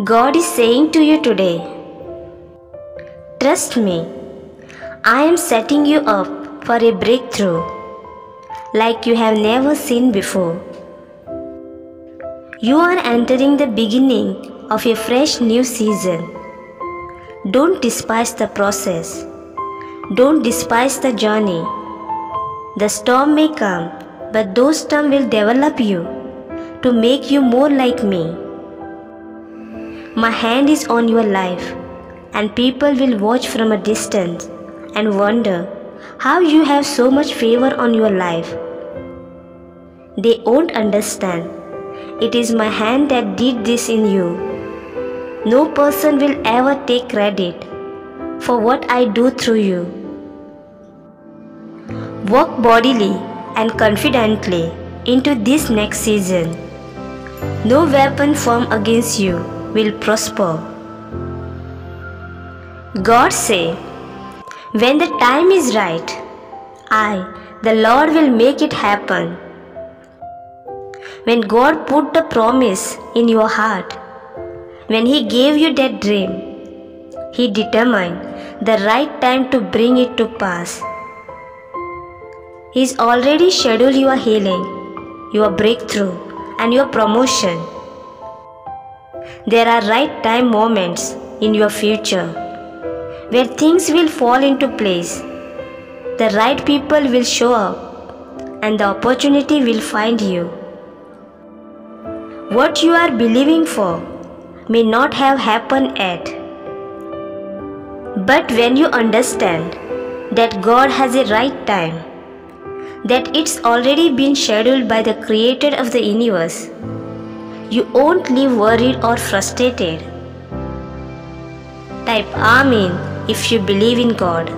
God is saying to you today, Trust me, I am setting you up for a breakthrough like you have never seen before. You are entering the beginning of a fresh new season. Don't despise the process. Don't despise the journey. The storm may come, but those storms will develop you to make you more like me. My hand is on your life, and people will watch from a distance and wonder how you have so much favor on your life. They won't understand. It is my hand that did this in you. No person will ever take credit for what I do through you. Walk bodily and confidently into this next season. No weapon formed against you will prosper. God say, when the time is right, I, the Lord, will make it happen. When God put the promise in your heart, when He gave you that dream, He determined the right time to bring it to pass. He's already scheduled your healing, your breakthrough, and your promotion. There are right time moments in your future where things will fall into place. The right people will show up and the opportunity will find you. What you are believing for may not have happened yet. But when you understand that God has a right time, that it's already been scheduled by the creator of the universe, you won't live worried or frustrated. Type Amen if you believe in God.